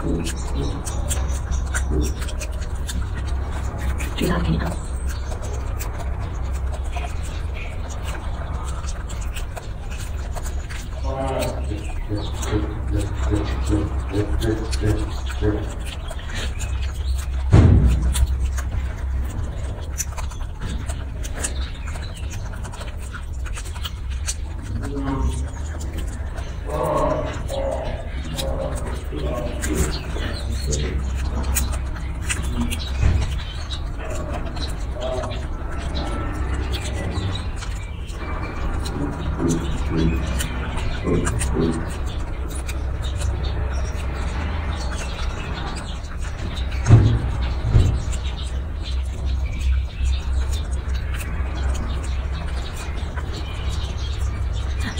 这个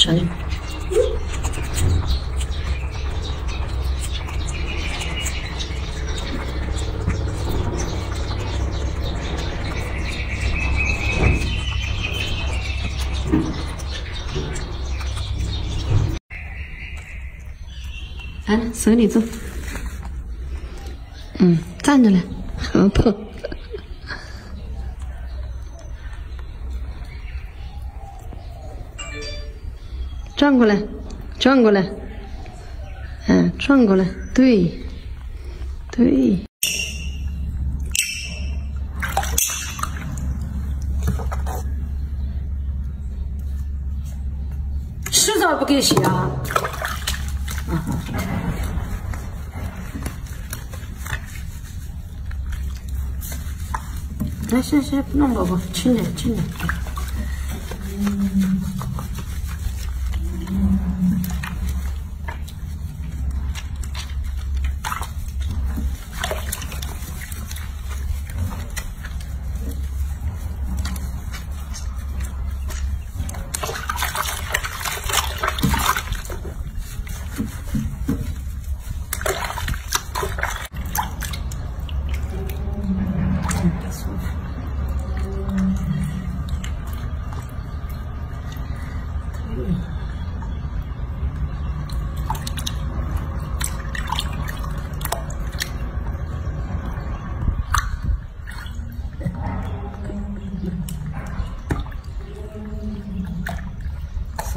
给你啊。这里。来，手里做。嗯，站着来，好碰。转过来，转过来，嗯，转过来，对，对。吃咋不给洗啊？来，行行，弄宝宝，轻点，轻点。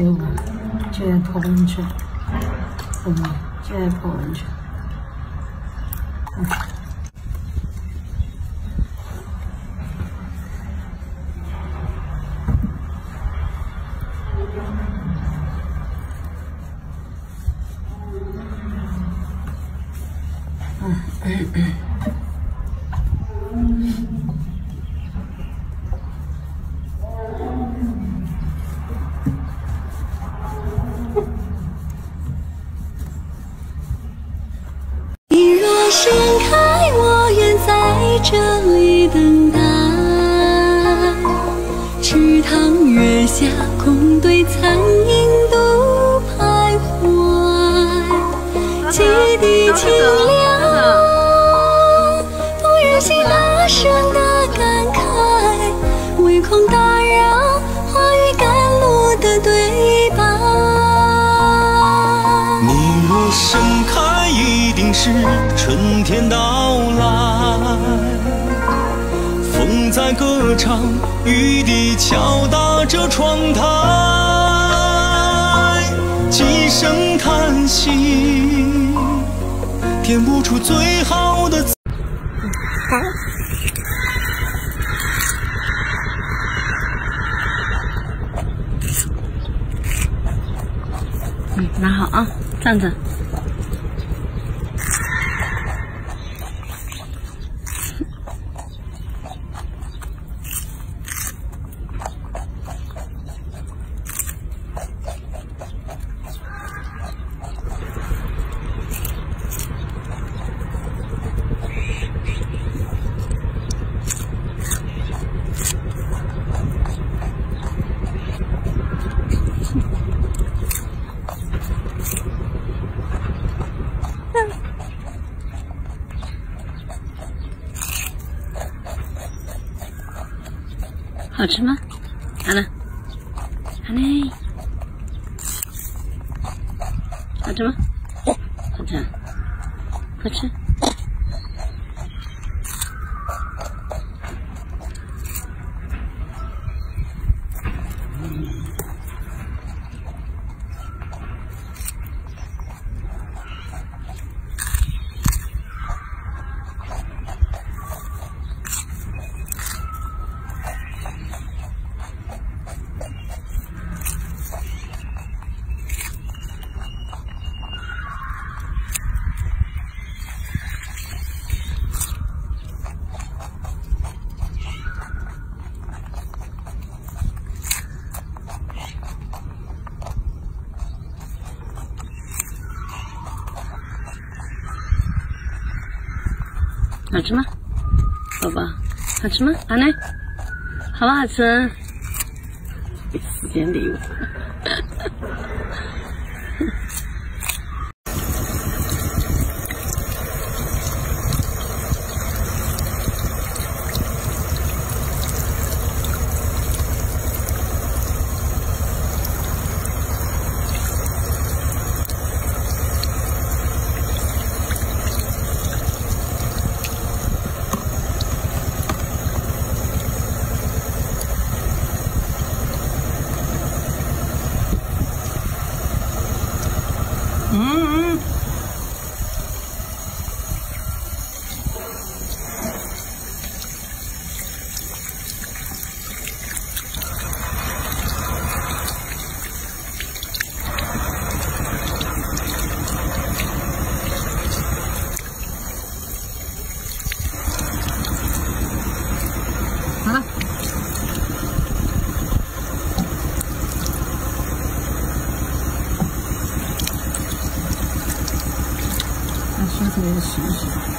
行吧，就爱泡温泉，嗯，就爱泡温泉。嗯。这里等待。池塘月下，空对残影独徘徊。几滴清是春天到来。风在歌唱，雨滴敲打着窗台，几声叹息，填不出最好的。嗯，拿好啊，站着。好吃吗？好了，好嘞，好吃吗？好吃啊。快吃。好吃吗，宝宝？好吃吗？好呢，好不好吃？时间礼物。嗯嗯。那刷出来的洗一洗。